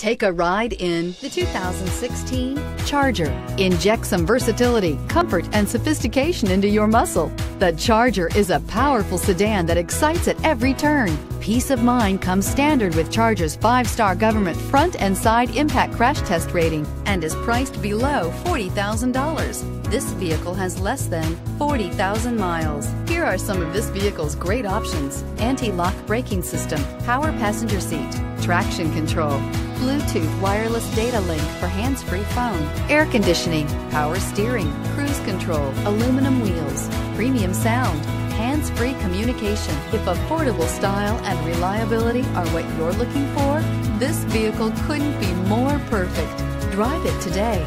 Take a ride in the 2016 Charger. Inject some versatility, comfort, and sophistication into your muscle. The Charger is a powerful sedan that excites at every turn. Peace of mind comes standard with Charger's five-star government front and side impact crash test rating and is priced below $40,000. This vehicle has less than 40,000 miles. Here are some of this vehicle's great options. Anti-lock braking system, power passenger seat, traction control, Bluetooth wireless data link for hands-free phone, air conditioning, power steering, cruise control, aluminum wheels, premium sound, hands-free communication. If affordable style and reliability are what you're looking for, this vehicle couldn't be more perfect. Drive it today.